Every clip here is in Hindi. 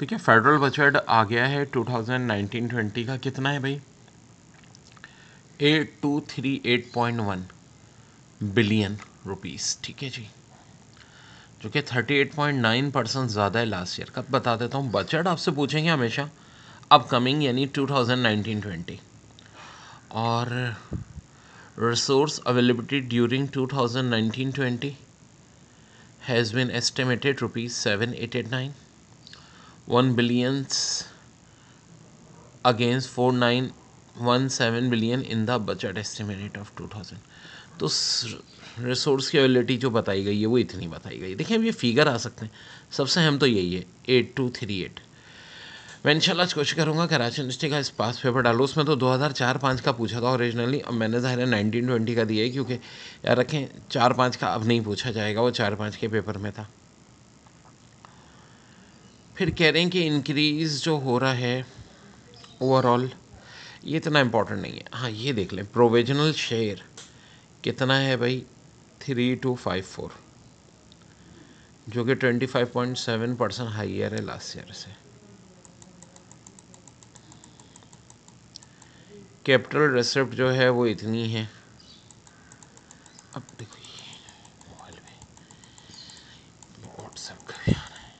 देखिए फेडरल बजट आ गया है 2019-20 का। कितना है भाई? Eight two three eight point one billion rupees ठीक है जी। जो कि thirty eight point nine percent ज़्यादा है लास्ट ईयर का बता देता हूँ? बजट आपसे पूछेंगे हमेशा। अपकमिंग यानी 2019-20 और resource availability during 2019-20 has been estimated rupees seven eight eight nine one billions against four nine one seven billion in the budget estimated of two thousand तो रिसोर्स की अवेलेबिलिटी जो बताई गई है, वो इतनी बताई गई देखिए, अब ये फिगर आ सकते हैं। सबसे अहम तो यही है एट टू थ्री एट मैं इंशाल्लाह कोशिश करूँगा कराची यूनिवर्सिटी का इस पास पेपर डालो। उसमें तो 2004-5 का पूछा था ओरिजिनली अब मैंने ज़ाहिर है नाइनटीन ट्वेंटी का दिया है, क्योंकि यार रखें, चार पाँच का अब नहीं पूछा जाएगा, वो चार पाँच के पेपर में था। फिर कह रहे हैं कि इंक्रीज़ जो हो रहा है ओवरऑल ये इतना इम्पोर्टेंट नहीं है। हाँ ये देख लें प्रोविजनल शेयर कितना है भाई? थ्री टू फाइव फोर जो कि twenty five point seven percent higher है लास्ट ईयर से। कैपिटल रिसिप्ट जो है वो इतनी है। अब देखो ये मोबाइल में व्हाट्सएप का भी आ रहा है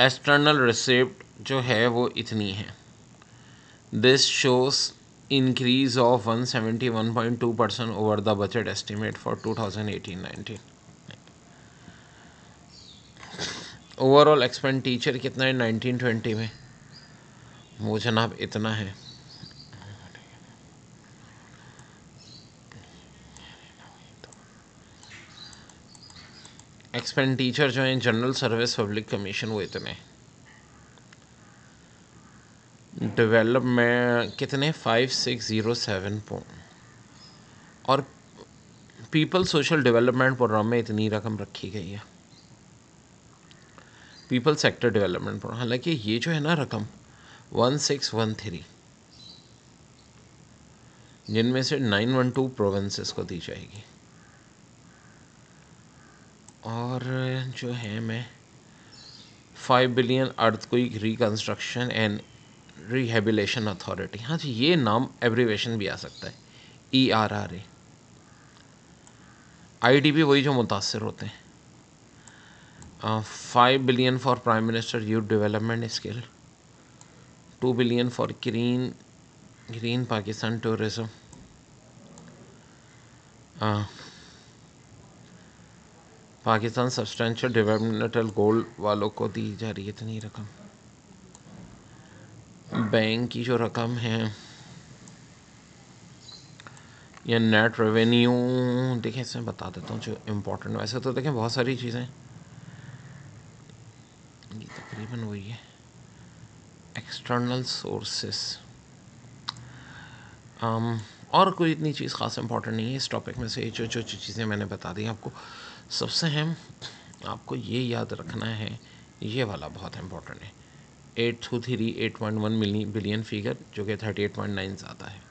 एक्सटर्नल रिसिप्ट जो है वो इतनी है। This shows increase of 171.2 percent over the budget estimate for 2018-19 overall expenditure कितना है? 1920 में। वो जनाब इतना है। एक्सपेंडिचर जो है जनरल सर्विस पब्लिक कमीशन वो इतने डेवलपमेंट कितने? फाइव सिक्स ज़ीरो सेवन और पीपल सोशल डेवलपमेंट प्रोग्राम में इतनी रकम रखी गई है। पीपल सेक्टर डेवलपमेंट प्रोग्राम हालाँकि ये जो है ना रकम वन सिक्स वन थ्री जिनमें से नाइन वन टू प्रोविंसेस को दी जाएगी। और जो है मैं फाइव बिलियन अर्थ कोई रिकन्स्ट्रक्शन एंड रिहेबिलेशन अथॉरिटी हाँ जी, ये नाम एब्रीवेशन भी आ सकता है E R R A I D B वही जो मुतासर होते हैं। Five billion for prime minister youth development skill two billion for green green Pakistan tourism Pakistan substantial developmental goal वालों को दी जा रही है इतनी रकम। बैंक की जो रकम है या नेट रेवेन्यू देखें इसमें बता देता हूँ जो इम्पोर्टेंट वैसे तो देखें बहुत सारी चीज़ें ये तकरीबन वही है। एक्सटर्नल सोर्सेस um, और कोई इतनी चीज़ ख़ास इम्पोर्टेंट नहीं है। इस टॉपिक में से जो जो चीज़ें मैंने बता दी आपको। सबसे अहम आपको ये याद रखना है, ये वाला बहुत इम्पोर्टेंट है। Eight three eight point one मिली बिलियन फिगर जो कि थर्टी एट पॉइंट नाइन आता है।